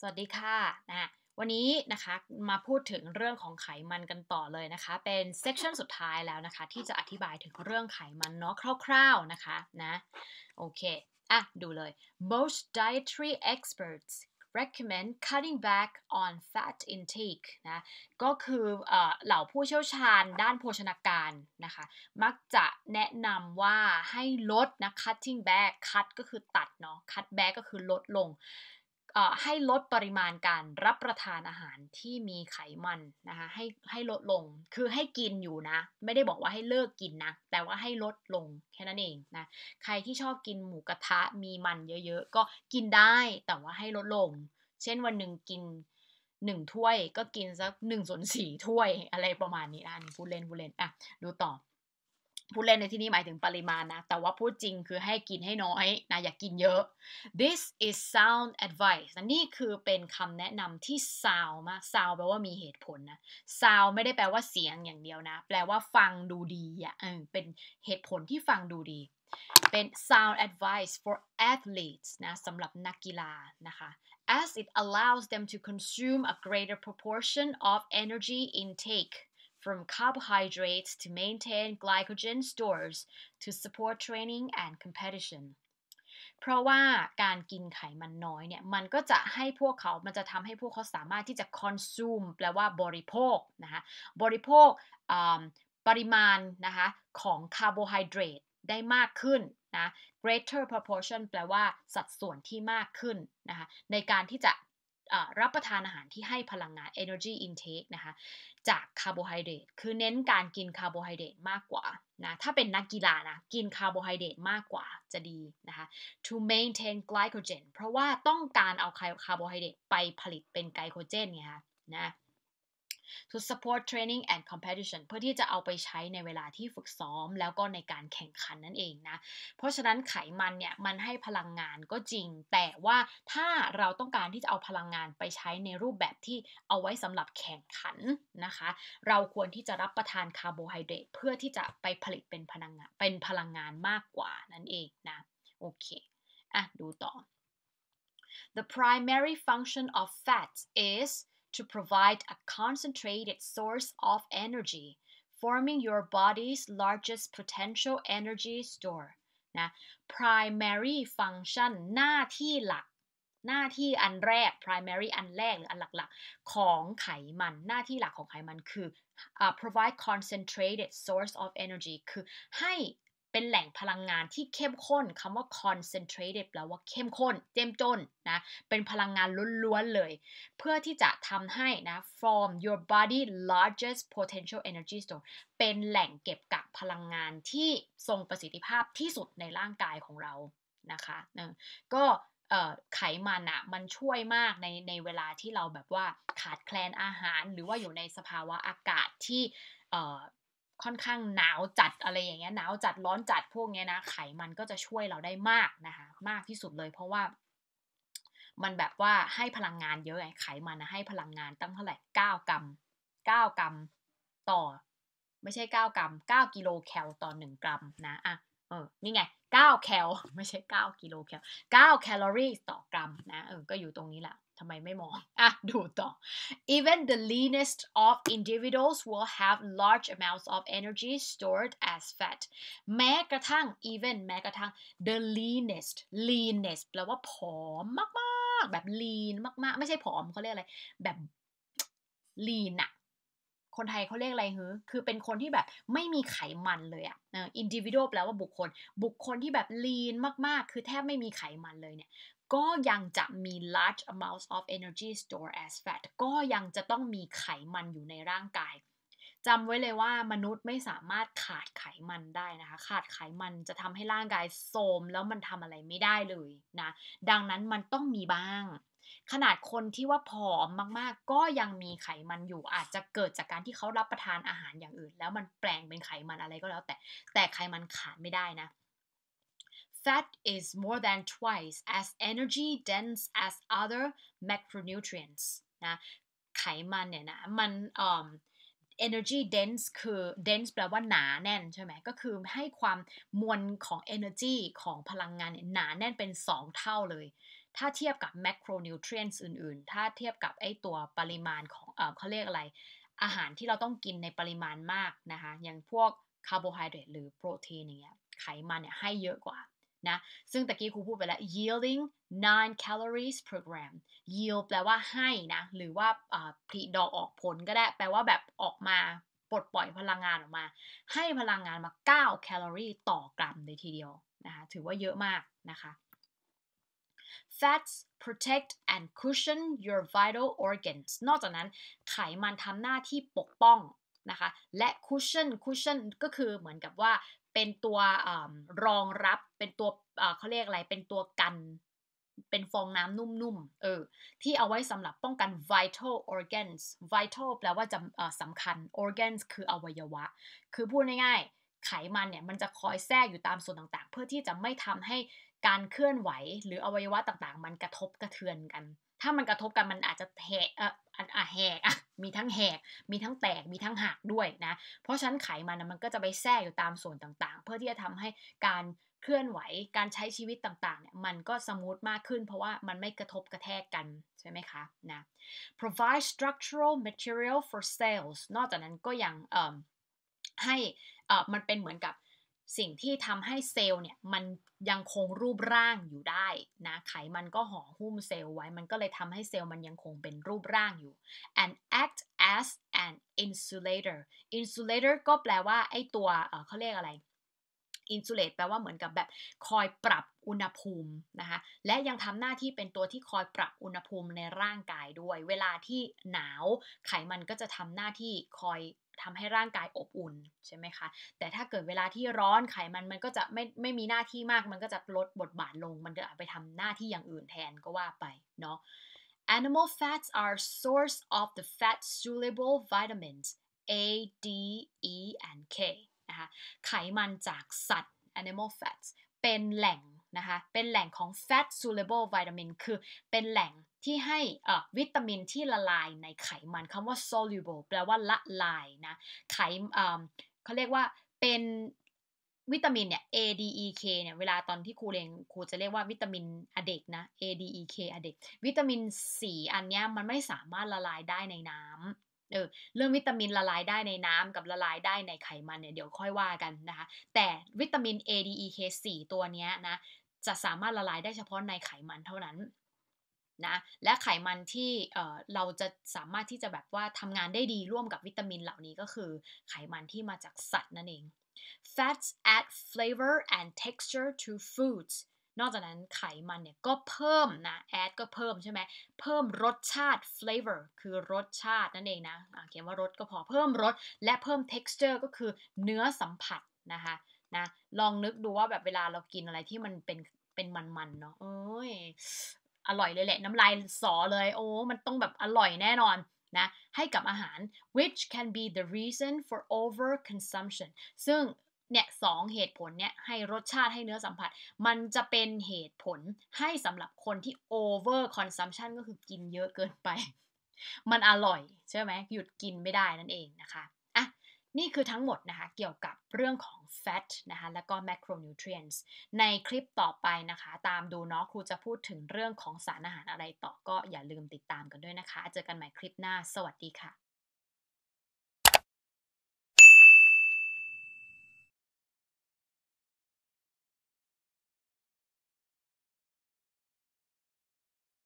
สวัสดีค่ะนะวันนี้นะคะมาพูดถึงเรื่องของไขมันกันต่อเลยนะคะ เป็นเซสชันสุดท้ายแล้วนะคะ ที่จะอธิบายถึงเรื่องไขมันเนาะคร่าวๆนะคะนะโอเคอะดูเลย most dietary experts recommend cutting back on fat intake นะก็คือเอเหล่าผู้เชี่ยวชาญด้านโภชนาการนะคะ มักจะแนะนำว่าให้ลดนะ cutting back cut ก็คือตัดเนาะ cut back ก็คือลดลง ให้ลดปริมาณการรับประทานอาหารที่มีไขมันนะคะให้ให้ลดลงคือให้กินอยู่นะ ไม่ได้บอกว่าให้เลิกกินนะ แต่ว่าให้ลดลงแค่นั้นเองนะใครที่ชอบกินหมูกระทะมีมันเยอะๆ ก็กินได้แต่ว่าให้ลดลง เช่นวันหนึ่งกินหนึ่งถ้วยก็กินสักหนึ่งส่วนสี่ถ้วยอะไรประมาณนี้นะนี่พูดเล่นพูดเล่นอะดูต่อ พูดเล่นในที่นี้หมายถึงปริมาณนะ แต่ว่าพูดจริงคือให้กินให้น้อยนะอย่ากกินเยอะ this is sound advice นนี่คือเป็นคำแนะนำที่ sound มาก sound แปลว่ามีเหตุผลนะ sound ไม่ได้แปลว่าเสียงอย่างเดียวนะ แปลว่าฟังดูดีอะเออเป็นเหตุผลที่ฟังดูดี เป็น sound advice for athletes นะสำหรับนักกีฬานะคะ as it allows them to consume a greater proportion of energy intake from carbohydrates to maintain glycogen stores to support training and competition เพราะว่าการกินไขมันน้อยเนี่ย มันก็จะให้พวกเขา มันจะทำให้พวกเขาสามารถที่จะ consume แปลว่าบริโภคนะคะบริโภคปริมาณนะคะของคาร์โบไฮเดรตได้มากขึ้นนะ greater proportion แปลว่าสัดส่วนที่มากขึ้นนะคะในการที่จะ รับประทานอาหารที่ให้พลังงาน energy intake นะคะ จากคาร์โบไฮเดรตคือเน้นการกินคาร์โบไฮเดรตมากกว่านะถ้าเป็นนักกีฬานะกินคาร์โบไฮเดรตมากกว่าจะดีนะคะ to maintain glycogen เพราะว่าต้องการเอาคาร์โบไฮเดรตไปผลิตเป็นไกลโคเจนไงคะนะ to support training and competition เพื่อที่จะเอาไปใช้ในเวลาที่ฝึกซ้อม แล้วก็ในการแข่งขันนั่นเองนะ เพราะฉะนั้นไขมันเนี่ยมันให้พลังงานก็จริง แต่ว่าถ้าเราต้องการที่จะเอาพลังงานไปใช้ในรูปแบบที่เอาไว้สำหรับแข่งขันนะคะ เราควรที่จะรับประทานคาร์โบไฮเดรตเพื่อที่จะไปผลิตเป็นพลังงานเป็นพลังงานมากกว่านั่นเองนะ โอเค อะ ดูต่อ The primary function of fat is to provide a concentrated source of energy, forming your body's largest potential energy store นะ primary function หน้าที่หลัก หน้าที่อันแรก primary อันแรกหรืออันหลักๆ ของไขมัน หน้าที่หลักของไขมันคือ uh, provide concentrated source of energy คือให้ เป็นแหล่งพลังงานที่เข้มข้นคำว่า concentrated แปลว่าเข้มข้น เจ้มจนนะเป็นพลังงานล้วนๆเลย เพื่อที่จะทำให้นะ from your body largest potential energy store เป็นแหล่งเก็บกักพลังงานที่ทรงประสิทธิภาพที่สุดในร่างกายของเรานะคะก็ไขมันอะมันช่วยมากในในเวลาที่เราแบบว่าขาดแคลนอาหาร หรือว่าอยู่ในสภาวะอากาศที่ ค่อนข้างหนาวจัดอะไรอย่างเงี้ยหนาวจัดร้อนจัดพวกเนี้ยนะไขมันก็จะช่วยเราได้มากนะคะมากที่สุดเลย เพราะว่า มันแบบว่าให้พลังงานเยอะไงไขมันนะให้พลังงานตั้งเท่าไหร่เก้ากรัมเก้ากรัมต่อ ไม่ใช่เก้ากรัมเก้ากิโลแคลต่อหนึ่งกรัมนะอะเออนี่ไงเก้าแคลไม่ใช่เก้ากิโลแคลเก้าแคลอรี่ต่อกรัมนะเออก็อยู่ตรงนี้แหละ ทำไมไม่มอง อะ ดูต่อ even the leanest of individuals will have large amounts of energy stored as fat แม้กระทั่ง even แม้กระทั่ง the leanest leanness แปลว่าผอมมากๆ แบบ lean มากๆ ไม่ใช่ผอมเขาเรียกอะไร แบบ lean อะคนไทยเขาเรียกอะไรเฮ้คือเป็นคนที่แบบไม่มีไขมันเลยอะอินดิวิโดแปลว่าบุคคล บุคคลที่แบบ lean มากๆ คือแทบไม่มีไขมันเลยเนี่ย ก็ยังจะมี large amounts of energy store as fat ก็ยังจะต้องมีไขมันอยู่ในร่างกายจำไว้เลยว่ามนุษย์ไม่สามารถขาดไขมันได้นะคะ ขาดไขมันจะทำให้ร่างกายโทมแล้วมันทำอะไรไม่ได้เลยนะ ดังนั้นมันต้องมีบ้าง ขนาดคนที่ว่าผอมมากๆ ก็ยังมีไขมันอยู่อาจจะเกิดจากการที่เขารับประทานอาหารอย่างอื่น แล้วมันแปลงเป็นไขมันอะไรก็แล้วแต่แต่ไขมันขาดไม่ได้นะ Fat is more than twice as energy dense as other macronutrients นะไขมันเนี่ยนะมัน energy dense คือ dense แปลว่าหนาแน่นใช่ไหมก็คือให้ความมวลของ energy ของพลังงานหนาแน่นเป็น 2 เท่าเลย ถ้าเทียบกับ macronutrients อื่น ๆ ถ้าเทียบกับไอตัวปริมาณของเออเขาเรียกอะไร อาหารที่เราต้องกินในปริมาณมากนะคะ อย่างพวกคาร์โบไฮเดรตหรือโปรตีนอย่างเงี้ยไขมันเนี่ยให้เยอะกว่า นะ ซึ่งตะกี้ครูพูดไปแล้ว yielding 9 calories per gram yield แปลว่าให้นะ หรือว่าผลิดอกออกผลก็ได้ แปลว่าแบบออกมาปลดปล่อยพลังงานออกมา ให้พลังงานมา 9 แคลอรี่ต่อกรัมเลยทีเดียวนะคะถือว่าเยอะมากนะคะ fats protect and cushion your vital organs นอกจากนั้นไขมันทำหน้าที่ปกป้องนะคะ และ cushion cushion ก็คือเหมือนกับว่า เป็นตัวอรองรับเป็นตัวเขาเรียกอะไร เป็นตัวกัน เป็นฟองน้ำนุ่มๆเออที่เอาไว้สำหรับป้องกัน vital organs vital แปลว่าจะสำคัญ organs คืออวัยวะ คือพูดง่ายๆ ไขมันเนี่ยมันจะคอยแทรกอยู่ตามส่วนต่างๆ เพื่อที่จะไม่ทำให้การเคลื่อนไหว หรืออวัยวะต่างๆ มันกระทบกระเทือนกัน ถ้ามันกระทบกันมันอาจจะแหกอ่อแหกอะมีทั้งแหก มีทั้งแตก มีทั้งหักด้วยนะ เพราะฉะนั้นไขมันมันก็จะไปแทรกอยู่ตามส่วนต่างๆ เพื่อที่จะทำให้การเคลื่อนไหว การใช้ชีวิตต่างๆเนี่ยมันก็สมูทมากขึ้น เพราะว่ามันไม่กระทบกระแทกกันใช่ไหมคะนะ provide structural material for cells นอกจากนั้นก็ยังให้มันเป็นเหมือนกับ สิ่งที่ทำให้เซลล์เนี่ยมันยังคงรูปร่างอยู่ได้นะไขมันก็ห่อหุ้มเซลล์ไว้ มันก็เลยทำให้เซลล์มันยังคงเป็นรูปร่างอยู่ and act as an insulator insulator ก็แปลว่าไอ้ตัวเขาเรียกอะไร insulate แปลว่าเหมือนกับแบบคอยปรับอุณหภูมินะคะและยังทำหน้าที่เป็นตัวที่คอยปรับอุณหภูมิในร่างกายด้วย เวลาที่หนาวไขมันก็จะทำหน้าที่คอย ทำให้ร่างกายอบอุ่นใช่ไหมคะ แต่ถ้าเกิดเวลาที่ร้อนไขมันมันก็จะไม่ไม่มีหน้าที่มาก มันก็จะลดบทบาทลง มันก็อาจไปทำหน้าที่อย่างอื่นแทนก็ว่าไปเนาะ Animal fats are source of the fat soluble vitamins A D E and K นะคะไขมันจากสัตว์ animal fats เป็นแหล่ง นะคะ เป็นแหล่งของ fat soluble vitamin คือเป็นแหล่งที่ให้วิตามินที่ละลายในไขมันคำว่า soluble แปลว่าละลายนะ ไขเขาเรียกว่าเป็นวิตามินเนี่ย A D E K เนี่ย เวลาตอนที่ครูเรียนครูจะเรียกว่าวิตามินอเด็กนะ A D E K อเด็ก วิตามินสีอันนี้มันไม่สามารถละลายได้ในน้ำ เออเรื่องวิตามินละลายได้ในน้ำกับละลายได้ในไขมันเนี่ยเดี๋ยวค่อยว่ากันนะคะ แต่วิตามิน A D E K 4ตัวนี้นะจะสามารถละลายได้เฉพาะในไขมันเท่านั้นนะและไขมันที่เราจะสามารถที่จะแบบว่าทำงานได้ดีร่วมกับวิตามินเหล่านี้ก็คือไขมันที่มาจากสัตว์นั่นเอง fats add flavor and texture to foods นอกจากนั้นไขมันเนี่ยก็เพิ่มนะ add ก็เพิ่มใช่ไหมเพิ่มรสชาติ flavor คือรสชาตินั่นเองนะเขียนว่ารสก็พอเพิ่มรสและเพิ่ม texture ก็คือเนื้อสัมผัสนะคะนะลองนึกดูว่าแบบเวลาเรากินอะไรที่มันเป็นเป็นมันๆเนาะเอ้ยอร่อยเลยแหละน้ำลายสอเลย โอ้มันต้องแบบอร่อยแน่นอนนะให้กับอาหาร which can be the reason for over consumption ซึ่ง เนี่ยสองเหตุผลเนี่ยให้รสชาติให้เนื้อสัมผัส มันจะเป็นเหตุผลให้สำหรับคนที่ over consumption ก็คือกินเยอะเกินไป มันอร่อยใช่ไหมหยุดกินไม่ได้นั่นเองนะคะอะนี่คือทั้งหมดนะคะ เกี่ยวกับเรื่องของ fat นะคะแล้วก็ macronutrients ในคลิปต่อไปนะคะ ตามดูเนาะครูจะพูดถึงเรื่องของสารอาหารอะไรต่อก็อย่าลืมติดตามกันด้วยนะคะ เจอกันใหม่คลิปหน้า สวัสดีค่ะ